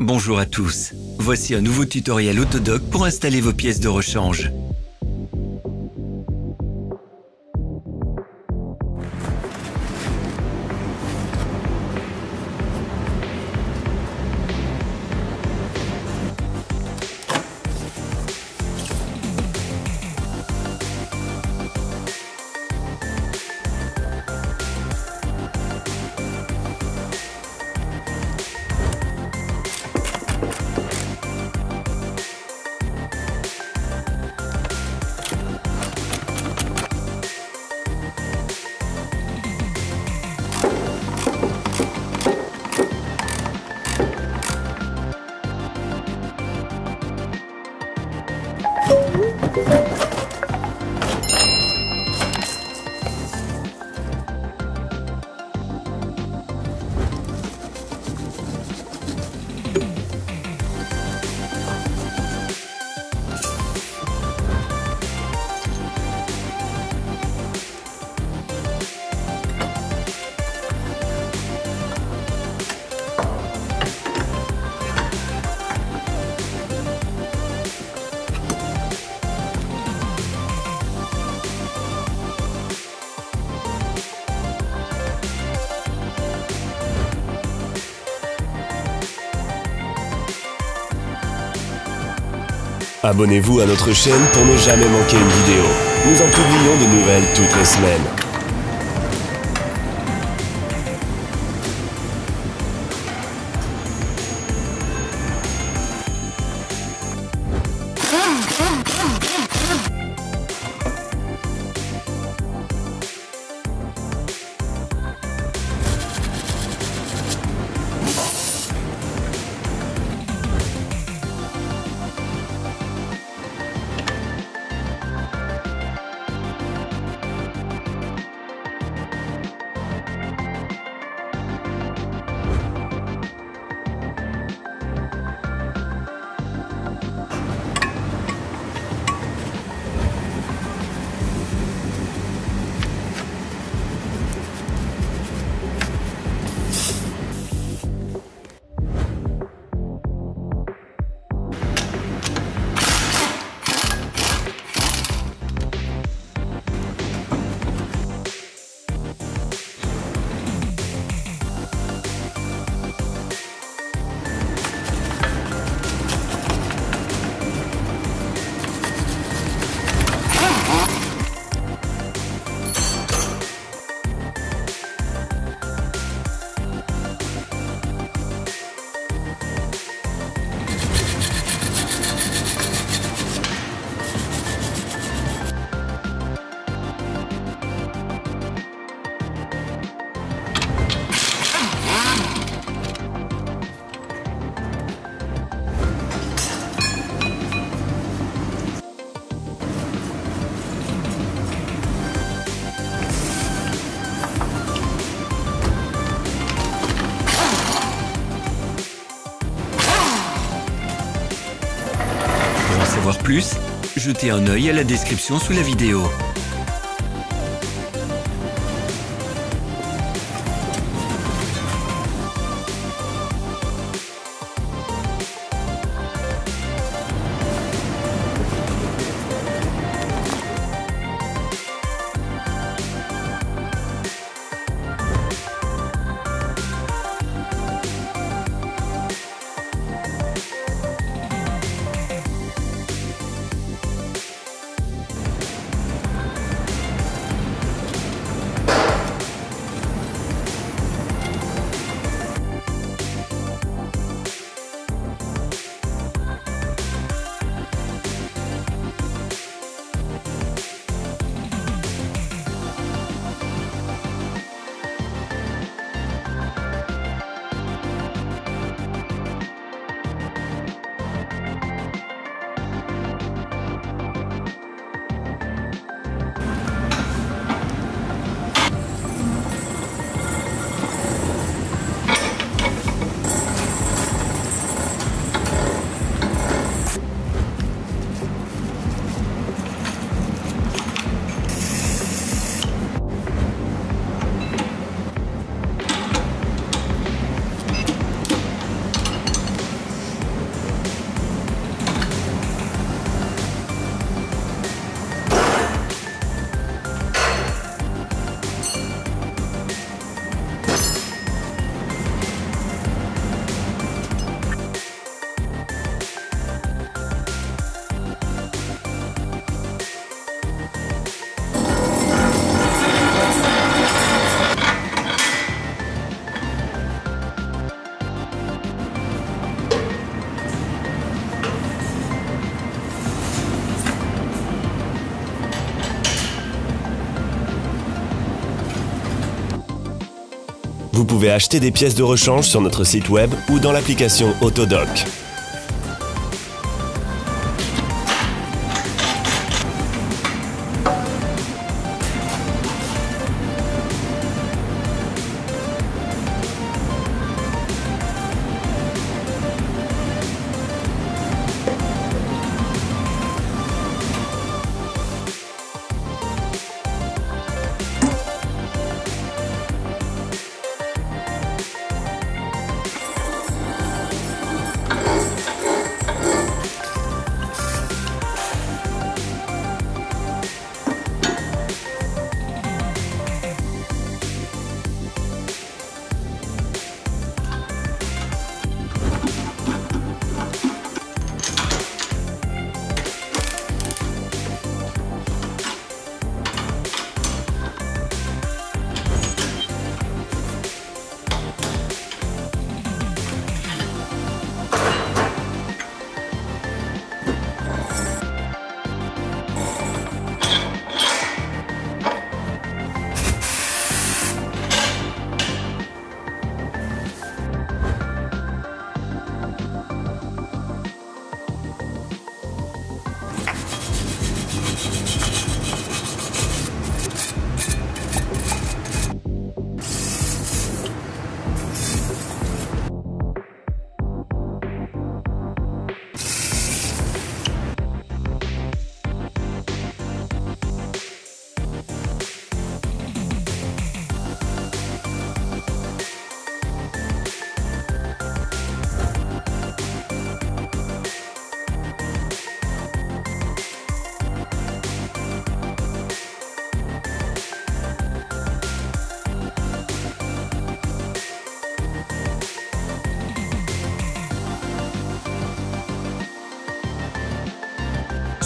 Bonjour à tous. Voici un nouveau tutoriel Autodoc pour installer vos pièces de rechange. you. Abonnez-vous à notre chaîne pour ne jamais manquer une vidéo. Nous en publions de nouvelles toutes les semaines. Savoir plus, jetez un œil à la description sous la vidéo. Pouvez acheter des pièces de rechange sur notre site web ou dans l'application Autodoc.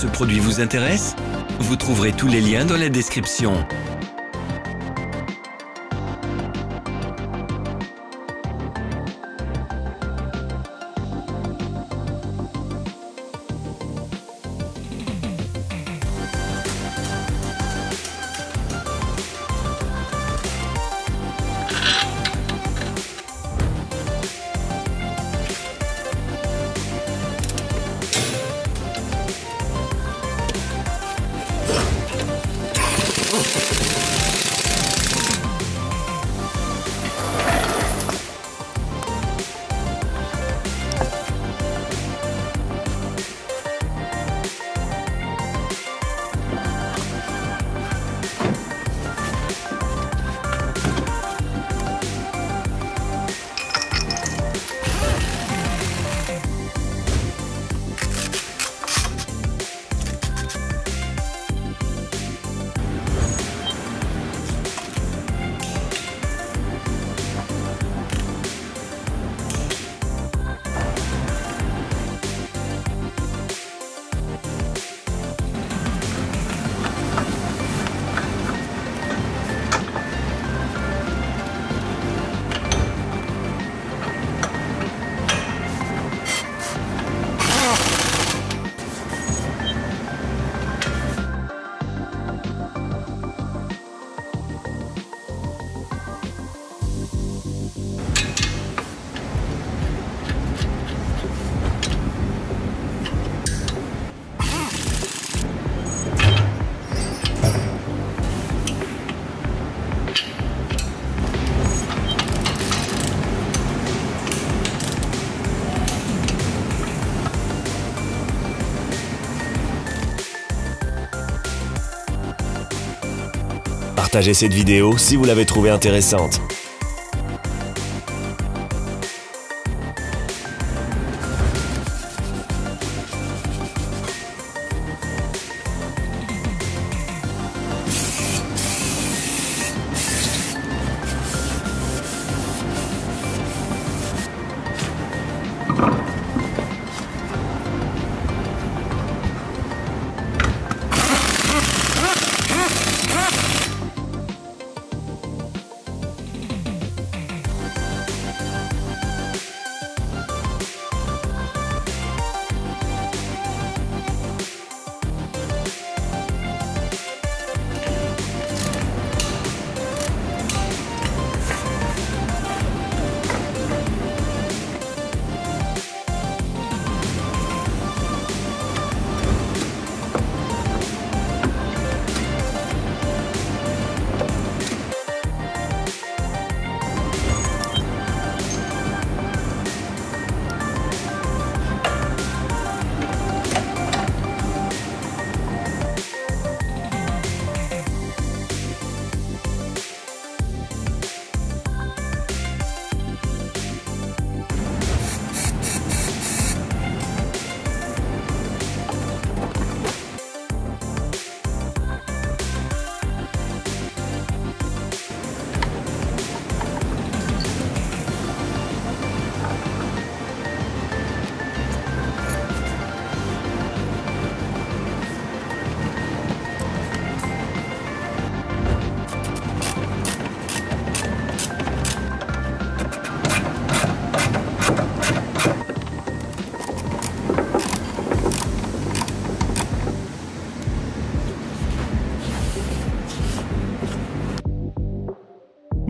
Ce produit vous intéresse Vous trouverez tous les liens dans la description. Partagez cette vidéo si vous l'avez trouvée intéressante.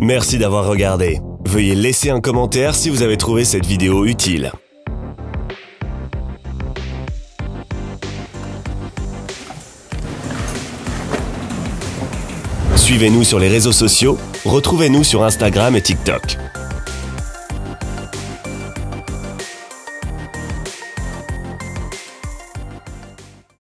Merci d'avoir regardé. Veuillez laisser un commentaire si vous avez trouvé cette vidéo utile. Suivez-nous sur les réseaux sociaux, retrouvez-nous sur Instagram et TikTok.